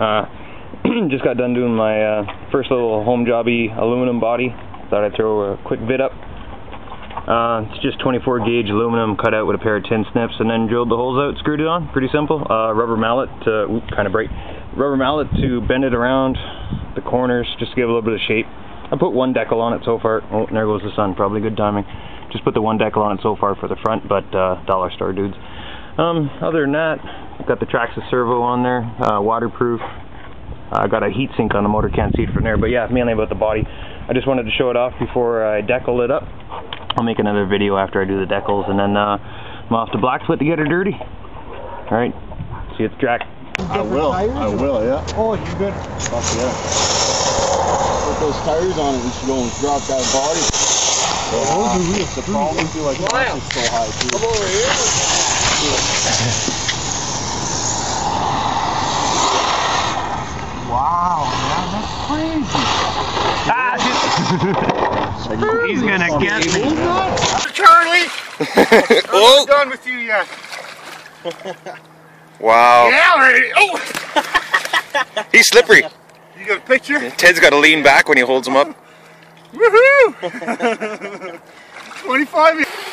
Uh, just got done doing my uh, first little home jobby aluminum body. Thought I'd throw a quick vid up. Uh, it's just 24 gauge aluminum cut out with a pair of tin snips and then drilled the holes out, screwed it on. Pretty simple. Uh, rubber mallet to, kind of break. Rubber mallet to bend it around the corners just to give a little bit of shape. I put one decal on it so far. Oh, there goes the sun. Probably good timing. Just put the one decal on it so far for the front, but uh, dollar store dudes. Um, other than that, got the Traxxas servo on there, uh, waterproof. I uh, got a heat sink on the motor, can't see it from there, but yeah, mainly about the body. I just wanted to show it off before I decal it up. I'll make another video after I do the decals, and then uh, I'm off to Blacksfoot to get her dirty. Alright, see you at the track. I will, I will, yeah. Oh, you good? Fuck yeah. Put those tires on it and she go and drop that body. Yeah. Those are real The problem is like the is so high too. Come over here. Wow, man, that's crazy. Ah, He's gonna get me. Charlie! I'm oh! done with you yet. Wow. Yeah, ready. Oh! He's slippery. You got a picture? Ted's got to lean back when he holds him up. Woohoo! 25 years.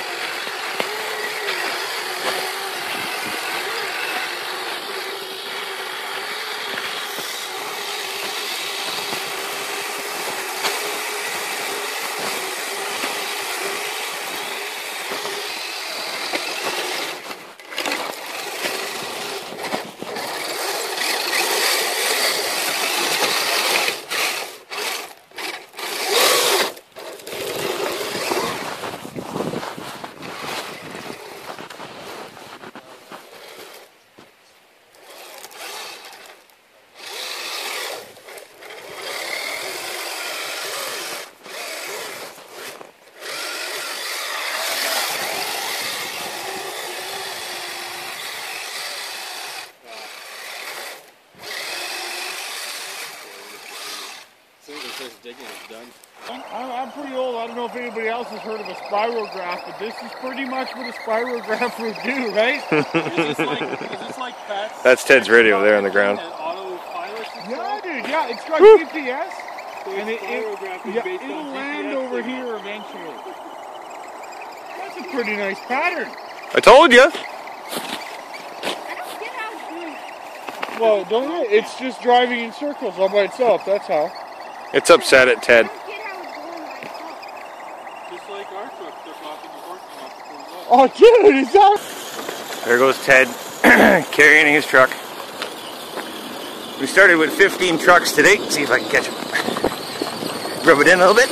I'm, I'm pretty old. I don't know if anybody else has heard of a spirograph, but this is pretty much what a spirograph would do, right? is, this like, is this like pets? That's Ted's radio there on the ground. And autopilot and yeah, dude. Yeah, it's got GPS, So and it, spirograph it, is yeah, based it'll land GPS over signal. here eventually. That's a pretty nice pattern. I told you. Well, don't it? It's just driving in circles all by itself. That's how. It's upset at Ted. Just like our truck took off in the parking lot before we left. Oh, dude, is that? There goes Ted carrying his truck. We started with 15 trucks today. See if I can catch him. Rub it in a little bit.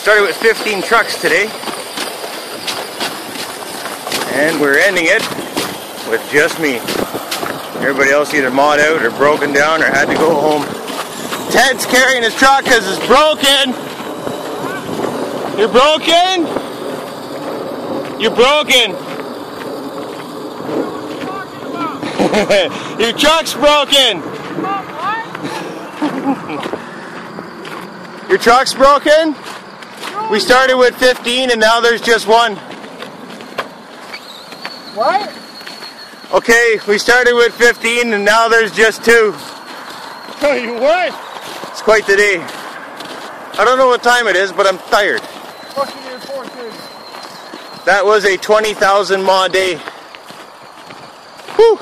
Started with 15 trucks today. And we're ending it with just me. Everybody else either mawed out or broken down or had to go home. Ted's carrying his truck because it's broken. You're broken? You're broken. Your truck's broken. Your truck's broken? We started with 15 and now there's just one. What? Okay, we started with 15 and now there's just two. Tell you what. It's quite the day. I don't know what time it is, but I'm tired. Fucking airport, dude. That was a 20,000 ma day. Whew.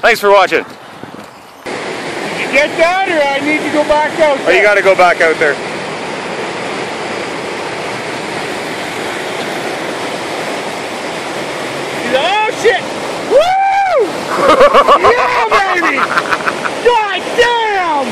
Thanks for watching. Did you get that, or I need to go back out? Oh, you got to go back out there. Oh shit! Yeah, baby! God damn!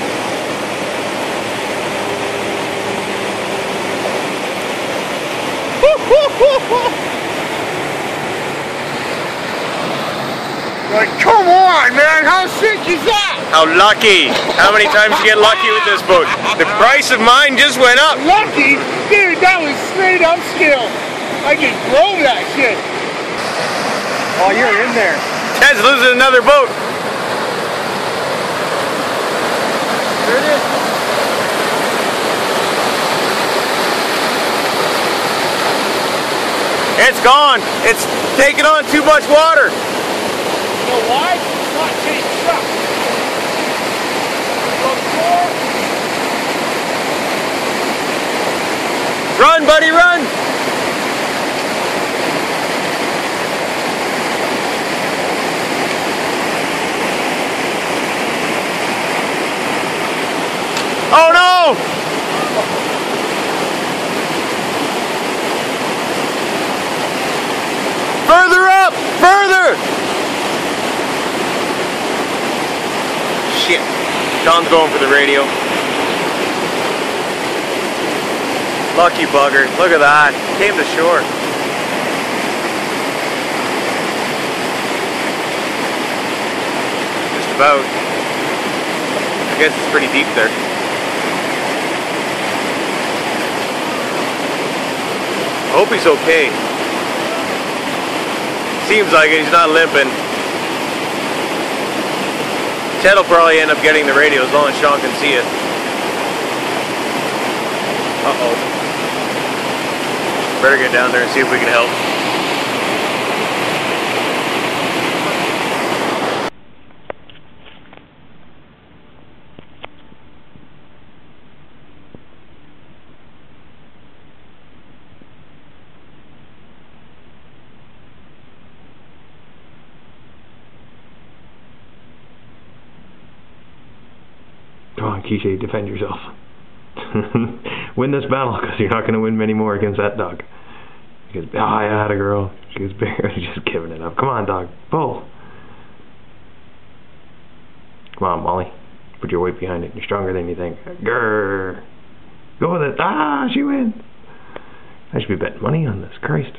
like, come on, man! How sick is that? How lucky. How many times you get lucky with this boat? The price of mine just went up. Lucky, dude. That was straight up skill. I could grow that shit. Oh, you're in there. Ted's losing another boat. There it is. It's gone. It's taking on too much water. You know why? It's not chasing truck. Run, buddy, run. Oh no! Further up! Further! Shit. John's going for the radio. Lucky bugger. Look at that. Came to shore. Just about. I guess it's pretty deep there. Hope he's okay. Seems like it. He's not limping. Ted will probably end up getting the radio as long as Sean can see it. Uh-oh. Better get down there and see if we can help. Come on, Quiche, defend yourself. win this battle, because you're not going to win many more against that dog. He goes, oh, I had a girl. She was barely just giving it up. Come on, dog. Pull. Come on, Molly. Put your weight behind it. You're stronger than you think. Grrr. Go with it. Ah, she wins. I should be betting money on this. Christ.